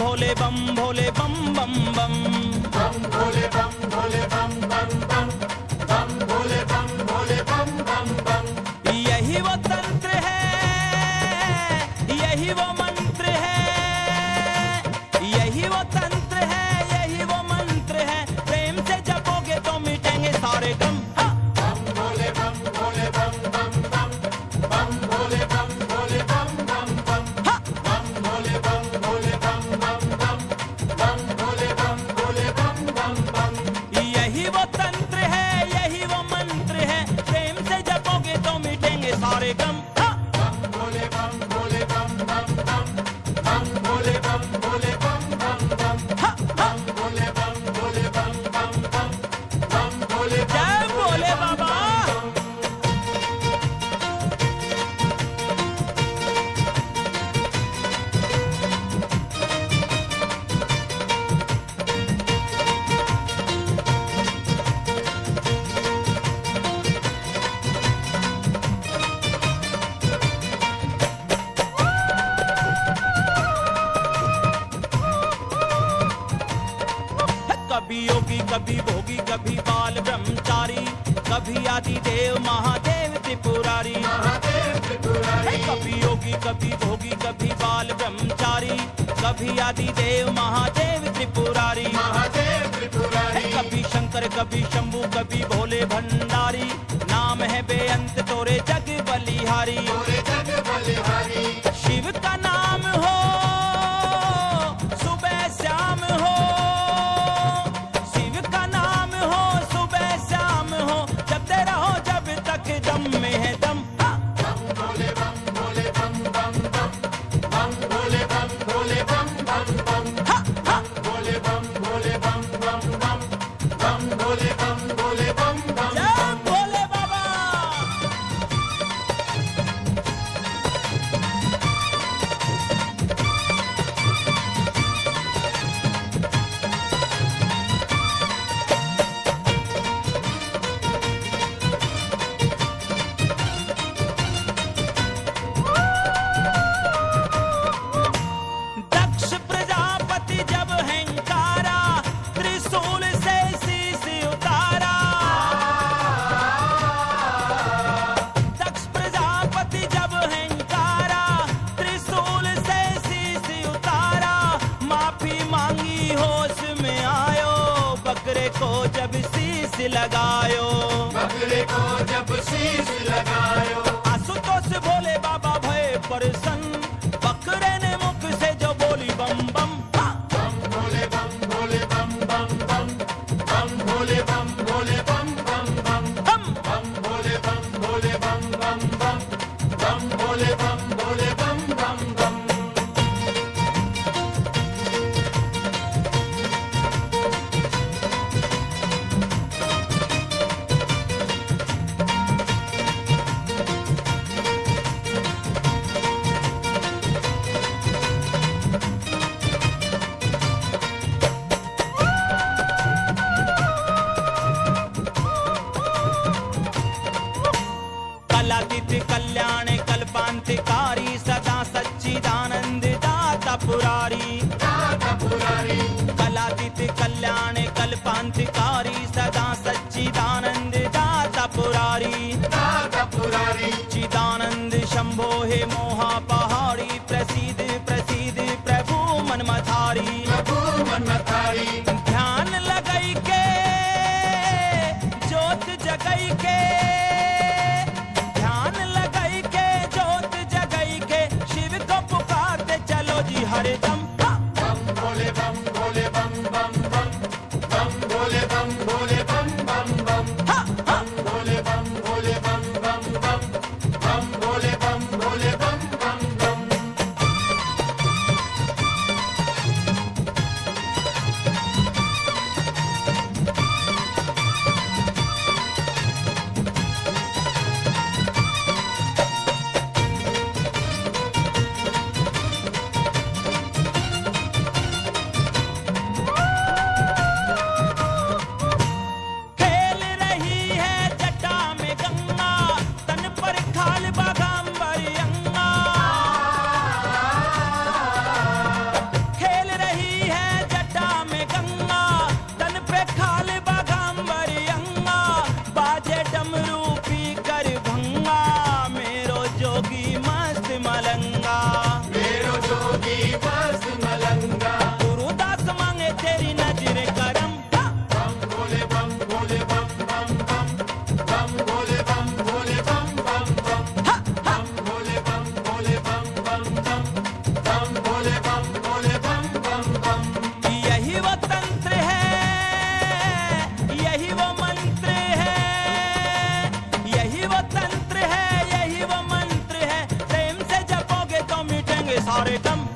भोले बम भोले बम बम बम। बम भोले बम कभी भोगी कभी बाल ब्रह्मचारी कभी आदि देव महादेव त्रिपुरारी। कभी योगी कभी भोगी कभी बाल ब्रह्मचारी कभी आदि देव महादेव त्रिपुरारी। कभी शंकर कभी शंभु कभी भोले भंडारी नाम है बेअंत तोरे जग बलिहारी। बकरे को जब शीश लगायो। बकरे को जब शीश लगायो। आशुतोष भोले बाबा भय प्रसन्न। Hey, on. होंगे सारे जम